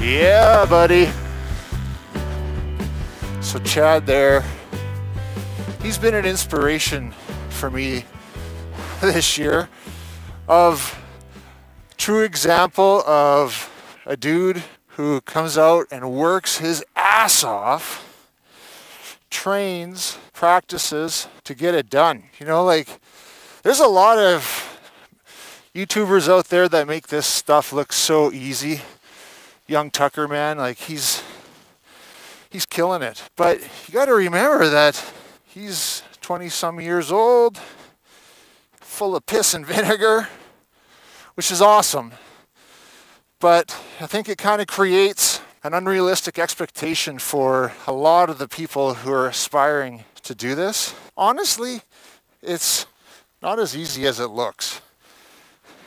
Yeah, buddy. So, Chad there, he's been an inspiration for me this year of true example of a dude who comes out and works his ass off, trains, practices to get it done. You know, like there's a lot of YouTubers out there that make this stuff look so easy. Young Tucker, man, like he's he's killing it. But you got to remember that he's 20 some years old, full of piss and vinegar, which is awesome. But I think it kind of creates an unrealistic expectation for a lot of the people who are aspiring to do this. Honestly, it's not as easy as it looks.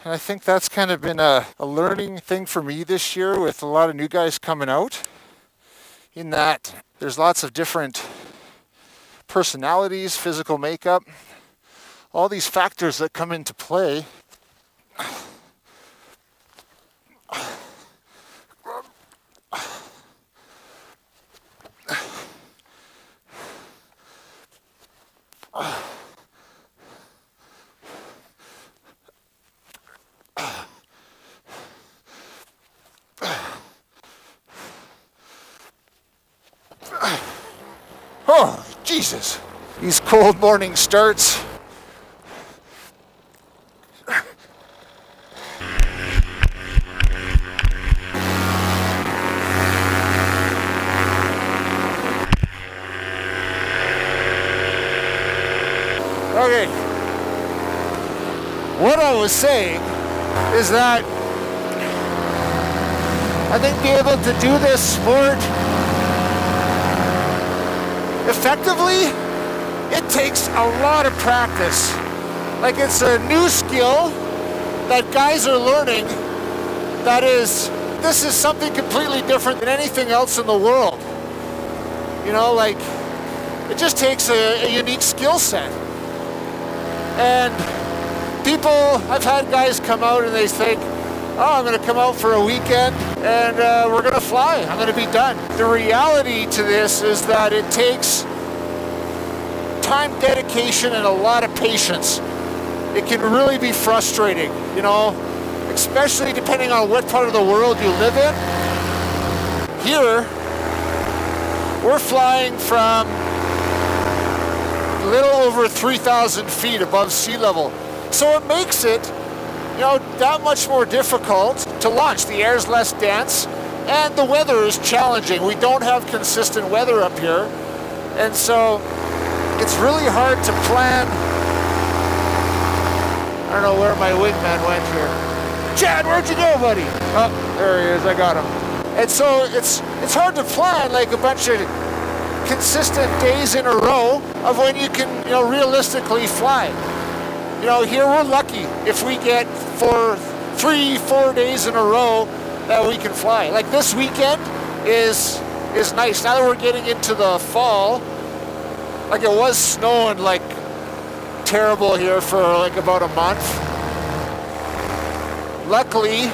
And I think that's kind of been a, a learning thing for me this year with a lot of new guys coming out. In that there's lots of different personalities, physical makeup, all these factors that come into play. Oh, Jesus. These cold morning starts. Okay. What I was saying is that I think being able to do this sport effectively, it takes a lot of practice. Like it's a new skill that guys are learning that is, this is something completely different than anything else in the world. You know, like, it just takes a, a unique skill set. And people, I've had guys come out and they think, oh, I'm going to come out for a weekend and uh, we're going to fly. I'm going to be done. The reality to this is that it takes time, dedication, and a lot of patience. It can really be frustrating, you know, especially depending on what part of the world you live in. Here, we're flying from a little over 3,000 feet above sea level. So it makes it you know, that much more difficult to launch. The air is less dense and the weather is challenging. We don't have consistent weather up here. And so it's really hard to plan. I don't know where my wingman went here. Chad, where'd you go, buddy? Oh, there he is. I got him. And so it's it's hard to plan like a bunch of consistent days in a row of when you can, you know, realistically fly you know, here we're lucky if we get for three, four days in a row that we can fly. Like this weekend is is nice. Now that we're getting into the fall, like it was snowing like terrible here for like about a month. Luckily,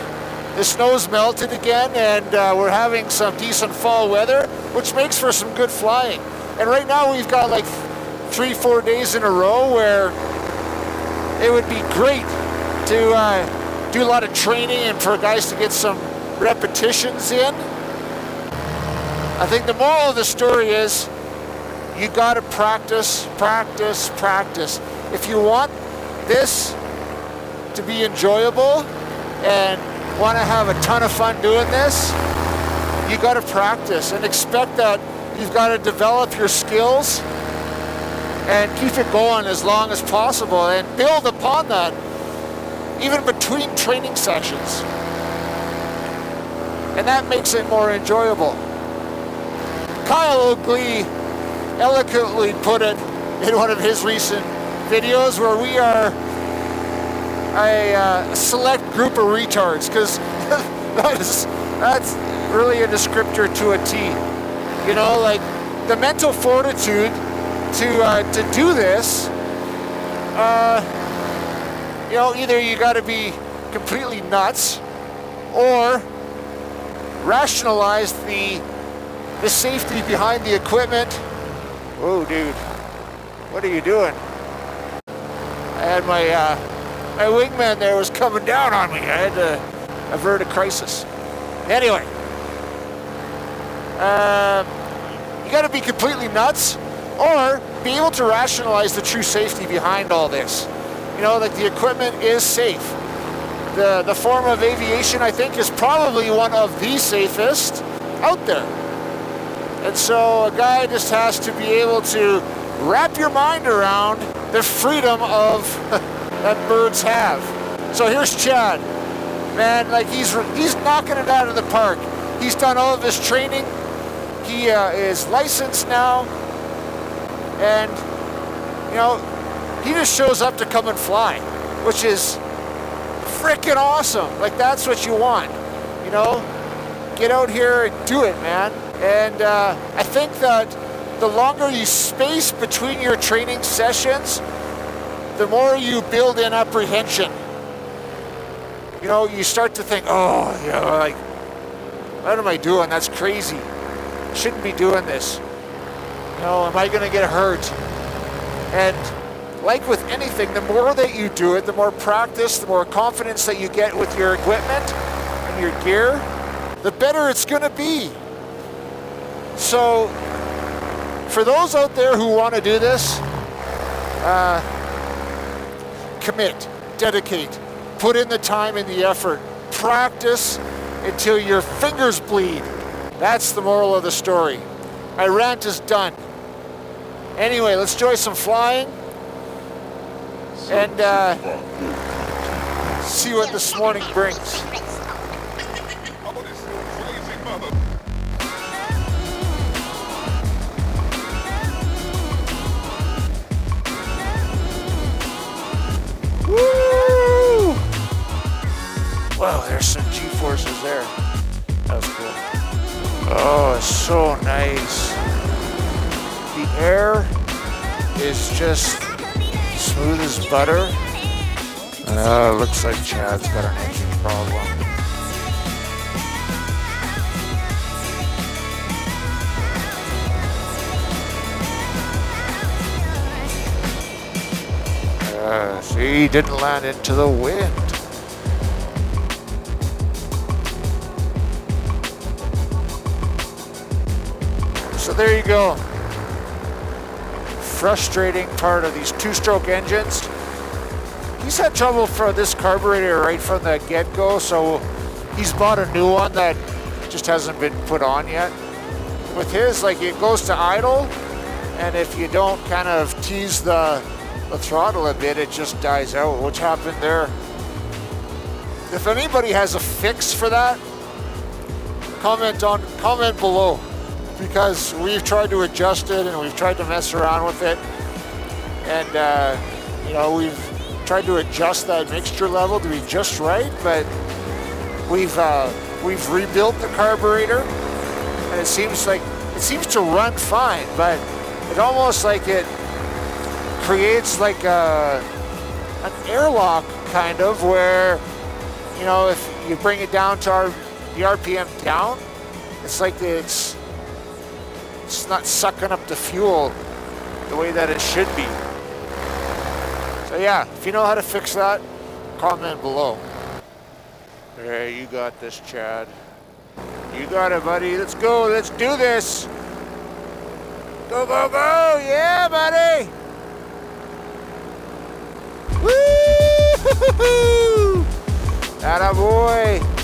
the snow's melted again and uh, we're having some decent fall weather, which makes for some good flying. And right now we've got like three, four days in a row where it would be great to uh, do a lot of training and for guys to get some repetitions in. I think the moral of the story is you got to practice, practice, practice. If you want this to be enjoyable and want to have a ton of fun doing this, you got to practice and expect that you've got to develop your skills and keep it going as long as possible and build upon that even between training sessions. And that makes it more enjoyable. Kyle Oakley eloquently put it in one of his recent videos where we are a uh, select group of retards because that is that's really a descriptor to a T. You know, like the mental fortitude to uh, to do this, uh, you know, either you got to be completely nuts, or rationalize the the safety behind the equipment. Oh, dude, what are you doing? I had my uh, my wingman there was coming down on me. I had to avert a crisis. Anyway, um, you got to be completely nuts, or be able to rationalize the true safety behind all this. You know, like the equipment is safe. The the form of aviation, I think, is probably one of the safest out there. And so a guy just has to be able to wrap your mind around the freedom of that birds have. So here's Chad. Man, like he's he's knocking it out of the park. He's done all of his training. He uh, is licensed now, and you know he just shows up to come and fly, which is freaking awesome. Like that's what you want, you know. Get out here and do it, man. And uh, I think that the longer you space between your training sessions, the more you build in apprehension. You know, you start to think, oh, you know, like, what am I doing? That's crazy. I shouldn't be doing this. You know, am I going to get hurt? And like with anything, the more that you do it, the more practice, the more confidence that you get with your equipment and your gear, the better it's going to be. So, for those out there who want to do this, uh, commit, dedicate, put in the time and the effort, practice until your fingers bleed. That's the moral of the story. My rant is done. Anyway, let's enjoy some flying and uh, see what this morning brings. Woo! Wow, there's some G-forces there. That was cool. Oh, it's so nice. The air is just smooth as butter. Uh, looks like Chad's got an engine problem. Uh, see, he didn't land into the wind. So there you go. Frustrating part of these two-stroke engines. He's had trouble for this carburetor right from the get-go, so he's bought a new one that just hasn't been put on yet. With his, like it goes to idle, and if you don't kind of tease the the throttle a bit, it just dies out, which happened there. If anybody has a fix for that, comment on comment below because we've tried to adjust it and we've tried to mess around with it. And uh, you know we've tried to adjust that mixture level to be just right but we've uh, we've rebuilt the carburetor. And it seems like it seems to run fine but it almost like it creates like a an airlock kind of where you know if you bring it down to our the RPM down it's like it's it's not sucking up the fuel the way that it should be. So yeah if you know how to fix that comment below. Hey, you got this Chad. You got it buddy. Let's go. Let's do this. Go go go. Yeah buddy. Woo! Atta boy!